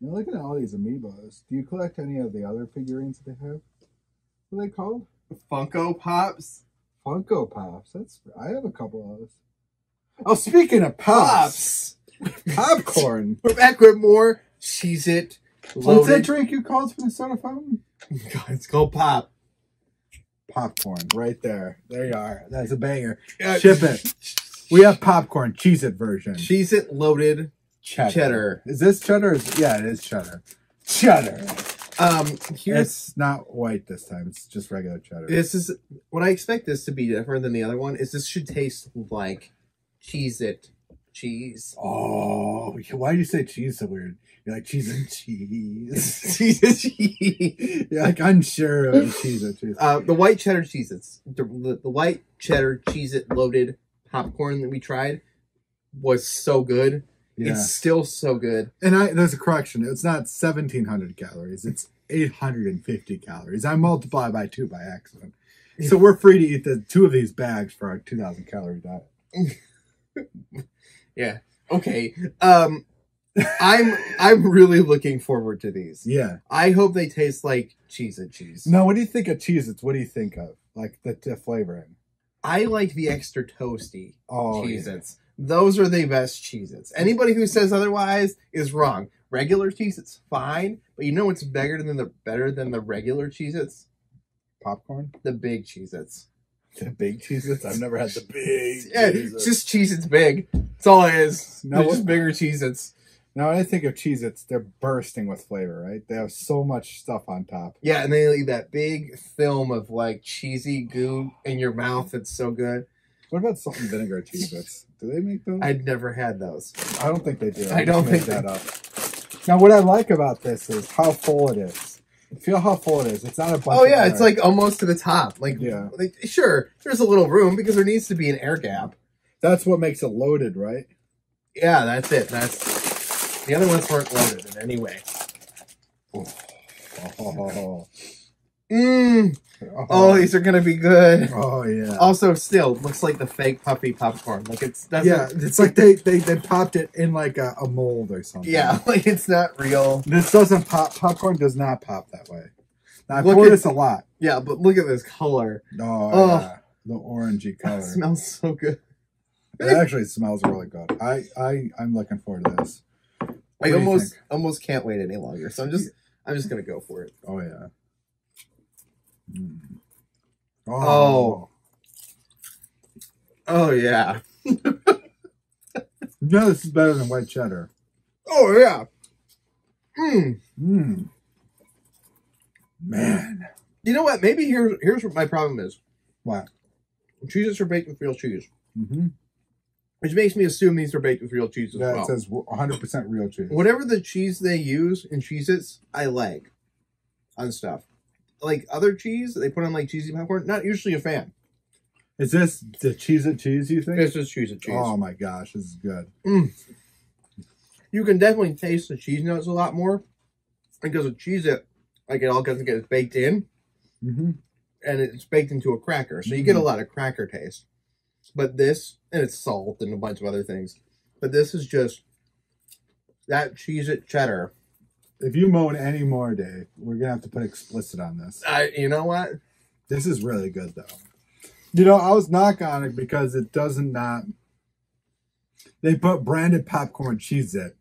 You're looking at all these amiibos. Do you collect any of the other figurines that they have? What are they called? Funko Pops. Funko Pops. That's I have a couple of those. Oh, speaking of pops, popcorn. We're back with more Cheez It What's that drink you called from the soda fountain? God, it's called Pop. Popcorn, right there. There you are. That's a banger. Uh, Ship it. We have popcorn, cheese it version. Cheez It loaded. Cheddar. cheddar. Is this cheddar? Is, yeah, it is cheddar. Cheddar. Um, here's It's not white this time. It's just regular cheddar. this is what I expect this to be different than the other one. Is this should taste like cheese It cheese. oh, why do you say cheese so weird? You're like cheese and cheese. cheese It cheese. You're like unsure of cheese and cheese. Uh, the white cheddar Cheez Its, the, the, the white cheddar cheese It loaded popcorn that we tried was so good. Yeah. It's still so good. And I there's a correction. It's not 1700 calories. It's 850 calories. I multiply by two by accident. So we're free to eat the two of these bags for our 2000 calorie diet. Yeah. Okay. Um, I'm I'm really looking forward to these. Yeah. I hope they taste like cheese and cheese. Now, what do you think of cheese? It's what do you think of? Like the, the flavoring? I like the extra toasty Oh, Cheez yeah. Those are the best Cheez Its. Anybody who says otherwise is wrong. Regular Cheez Its fine, but you know what's better than the better than the regular Cheez Its? popcorn. The big Cheez Its. The big cheeses. I've never had the big. Yeah, Cheez-Its. just Cheez Its big. That's all it is. No, They're just bigger Cheez Its. now when I think of Cheez Its, they're bursting with flavor, right? They have so much stuff on top. Yeah, and they leave that big film of like cheesy goo in your mouth. It's so good. What about salt and vinegar Cheez Its? Do they make those? I'd never had those. I don't think they do. I just don't think that up. Now, what I like about this is how full it is. Feel how full it is. It's not a bunch. Oh yeah, it's like almost to the top. Like Yeah. like, sure, there's a little room because there needs to be an air gap. that's what makes it loaded, right? Yeah, that's it. That's the other ones weren't loaded in any way. Oh, Mmm. oh, Oh, these are gonna be good. oh, yeah. Also, still looks like the fake puffy popcorn. Like it's doesn't. yeah, it's like they, they, they popped it in like a, a mold or something. yeah, like it's not real. This doesn't pop. Popcorn does not pop that way. Now, I Look pour at- this a lot. Yeah, but look at this color. Oh, Oh. yeah. The orangey color. It smells so good. It actually smells really good. I, I, I'm looking forward to this. What I almost almost can't wait any longer. So I'm just I'm just gonna go for it. Oh yeah. Mm. Oh. Oh yeah. No, this is better than white cheddar. Oh yeah. Mm. Mm. Man. You know what? Maybe here's here's what my problem is. What? Cheeses are baked with real cheese, Mm-hmm. which makes me assume these are baked with real cheese as Yeah, well. it says 100% real cheese. Whatever the cheese they use in Cheez-Its, I like on stuff. Like other cheese that they put on like cheesy popcorn, not usually a fan. Is this the cheese it cheese, you think? This is Cheez-It cheese. Oh my gosh, this is good. you can definitely taste the cheese notes a lot more because of cheese it like it all doesn't get baked in. Mm-hmm. and it's baked into a cracker, so you get a lot of cracker taste. But this, and it's salt and a bunch of other things, but this is just that cheese it cheddar. If you moan any more, Dave, we're going to have to put explicit on this. I, you know what? This is really good, though. You know, I was knock on it because it doesn't not. They put branded popcorn cheese it.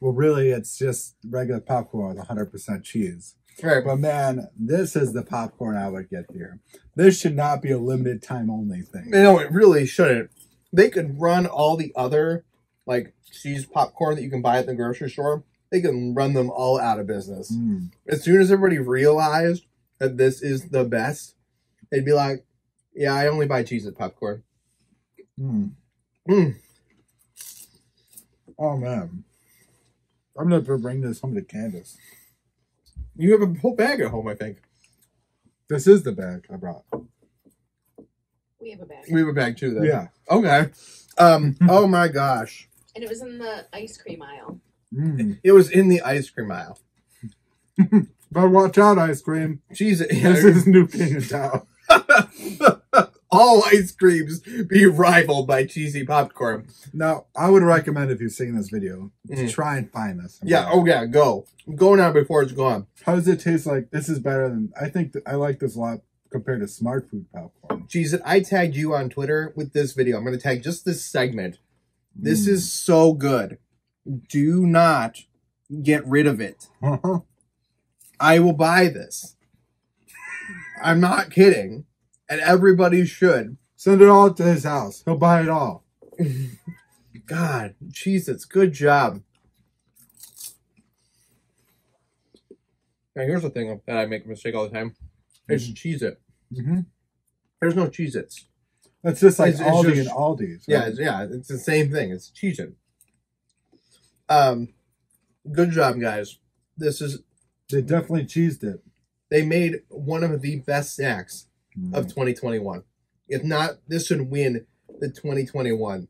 Well, really, it's just regular popcorn with 100% cheese. Right, But man, this is the popcorn I would get here. This should not be a limited time only thing. no, it really shouldn't. They could run all the other like cheese popcorn that you can buy at the grocery store. They can run them all out of business. Mm. As soon as everybody realized that this is the best, they'd be like, "Yeah, I only buy cheese it popcorn." Mm. Mm. Oh man, I'm not gonna bring this home to Candace. You have a whole bag at home, I think. This is the bag I brought. We have a bag. We have a bag too, then. Yeah. Okay. Um. oh my gosh. And it was in the ice cream aisle. Mm. It was in the ice cream aisle. But watch out, ice cream. Cheese. This is new king of town. all ice creams be rivaled by cheesy popcorn. Now, I would recommend if you're seeing this video, to Mhm. try and find this. Yeah. Oh yeah. Go. Go now before it's gone. How does it taste like? This is better than, I think I like this a lot compared to smart food popcorn. Cheese it. I tagged you on Twitter with this video. I'm going to tag just this segment. This Mm. is so good. Do not get rid of it. I will buy this. I'm not kidding. And everybody should. Send it all to his house. He'll buy it all. God, it's good job. Now here's the thing that I make a mistake all the time. It's cheese it. hmm There's no Cheez Its. That's just like It's- it's Aldi just- and Aldi's. Yeah, it's, yeah, it's the same thing. It's Cheez It. Um, good job, guys. This is They definitely cheesed it. they made one of the best snacks Mm. of 2021. If not, this should win the 2021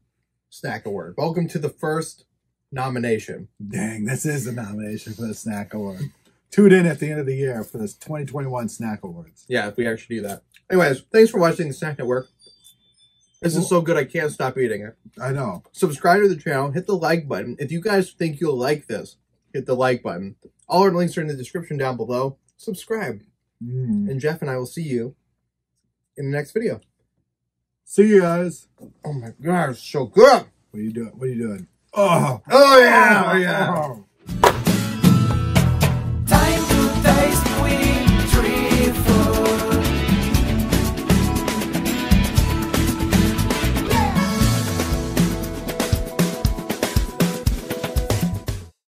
Snack Award. Welcome to the first nomination. Dang, this is a nomination for the Snack Award. Tune in at the end of the year for this 2021 Snack Awards. Yeah, if we actually do that. Anyways, thanks for watching the Snack Network. This is so good I can't stop eating it. I know. Subscribe to the channel, hit the like button. If you guys think you'll like this, hit the like button. All our links are in the description down below. Subscribe. Mm. And Jeff and I will see you in the next video. See you guys. Oh my god, so good. What are you doing? What are you doing? Oh, Oh yeah, oh yeah.